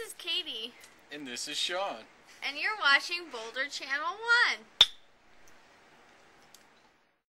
This is Katie, And this is Sean. and you're watching Boulder Channel 1.